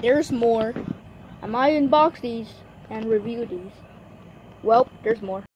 there's more. I might unbox these and review these. Well, there's more.